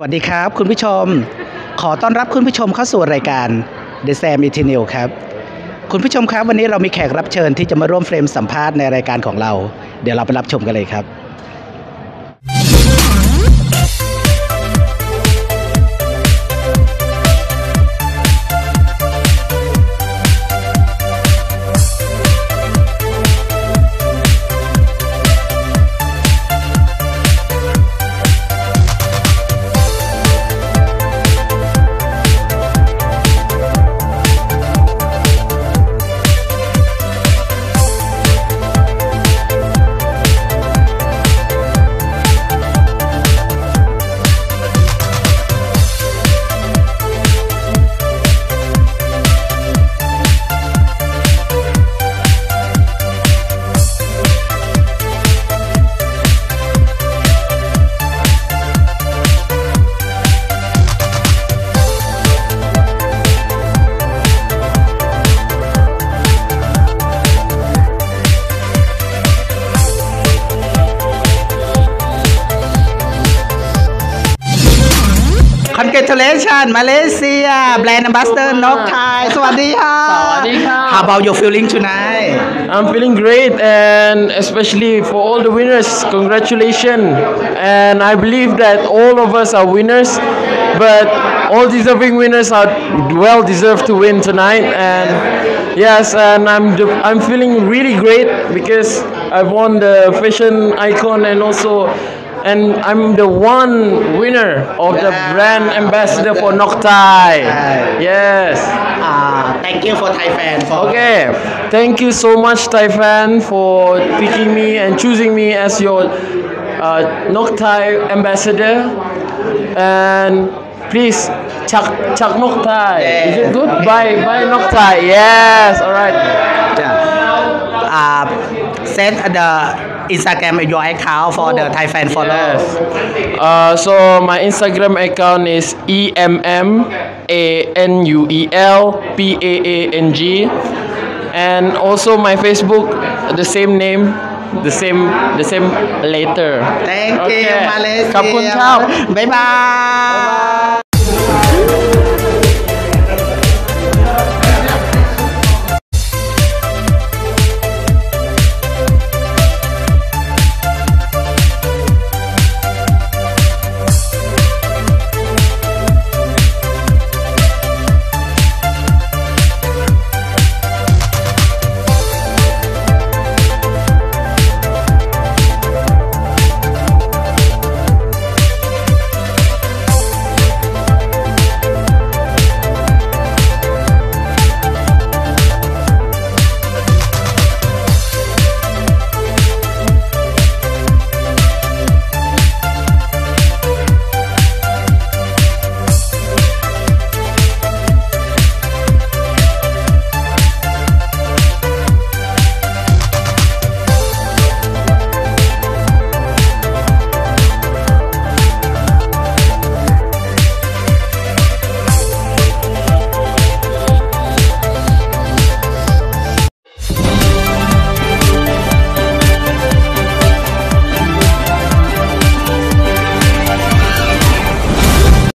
สวัสดีครับคุณผู้ชม ขอต้อนรับคุณผู้ชมเข้าสู่รายการ The Sam e t e n i l ครับ คุณผู้ชมครับวันนี้เรามีแขกรับเชิญที่จะมาร่วมเฟรมสัมภาษณ์ในรายการของเรา เดี๋ยวเราไปรับชมกันเลยครับ Congratulations Malaysia. Brand ambassador Nok Thai สวัสดีค่ะ How about your feeling tonight? I'm feeling great and especially for all the winners congratulations. And I believe that all of us are winners but all deserving winners are well deserved to win tonight. And yes and I'm I'm feeling really great because I've won the fashion icon and also and I'm the one winner of the brand ambassador for Nok Thai. Yes. uh, Thank you for Thai fan for Okay, thank you so much, Taifan, for picking me and choosing me as your uh, Nok Thai ambassador. And please, Chak Chak Nok Thai. Is it good? Buy buy Nok Thai. Yes. All right. Yeah. Uh, send the Instagram your account for the Thai fan followers? Uh, so my Instagram account is E M M A N U E L P A A N G, and also my Facebook, the same name the same the same later. Thank okay. you, Malaysia. Bye, -bye.